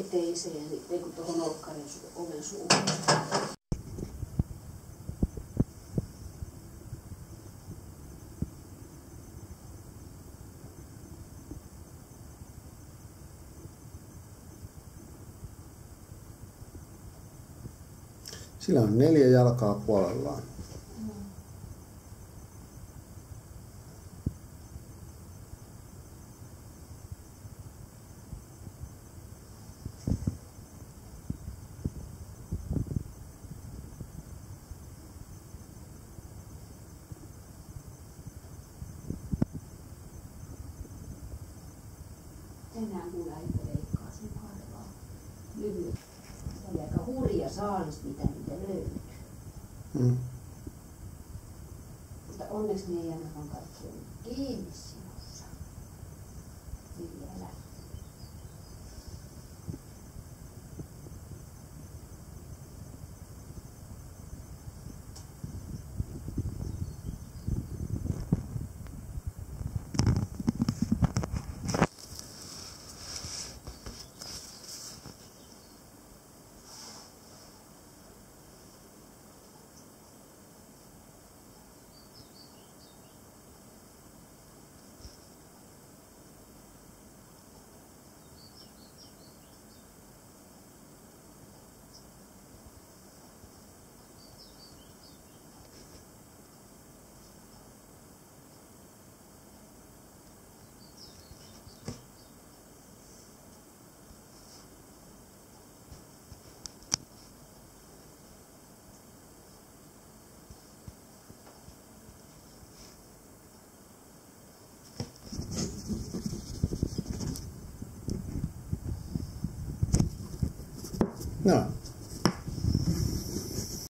eteiseen sitten kun tuohon olkkarin su- oven suuhun. Sillä on neljä jalkaa puolellaan. Tänään kun äiti leikkaa sen karvaa lyhyt. Se oli aika hurja saalis, mitä niitä löytyi. Mm. Mutta onneksi ne ei ainakaan kaikki ollut kiinni sinussa. No,